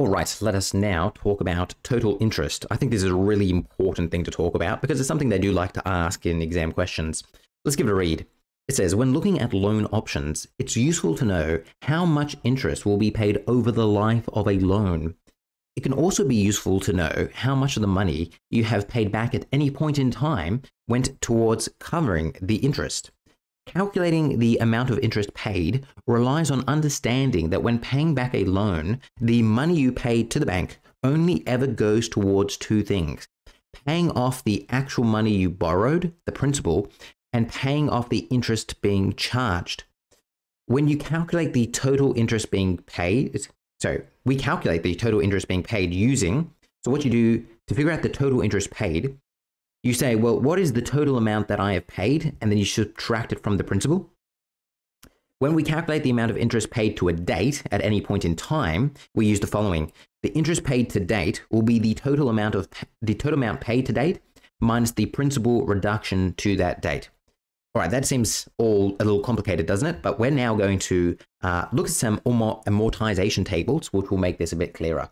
All right, let us now talk about total interest. I think this is a really important thing to talk about because it's something they do like to ask in exam questions. Let's give it a read. It says, when looking at loan options, it's useful to know how much interest will be paid over the life of a loan. It can also be useful to know how much of the money you have paid back at any point in time went towards covering the interest. Calculating the amount of interest paid relies on understanding that when paying back a loan, the money you paid to the bank only ever goes towards two things paying off the actual money you borrowed, the principal, and paying off the interest being charged. When you calculate the total interest being paid, so we calculate the total interest being paid using, so what you do to figure out the total interest paid, you say, well, what is the total amount that I have paid? And then you subtract it from the principal. When we calculate the amount of interest paid to a date at any point in time, we use the following. The interest paid to date will be the total amount of the total amount paid to date minus the principal reduction to that date. All right, that seems all a little complicated, doesn't it? But we're now going to uh, look at some amortization tables, which will make this a bit clearer.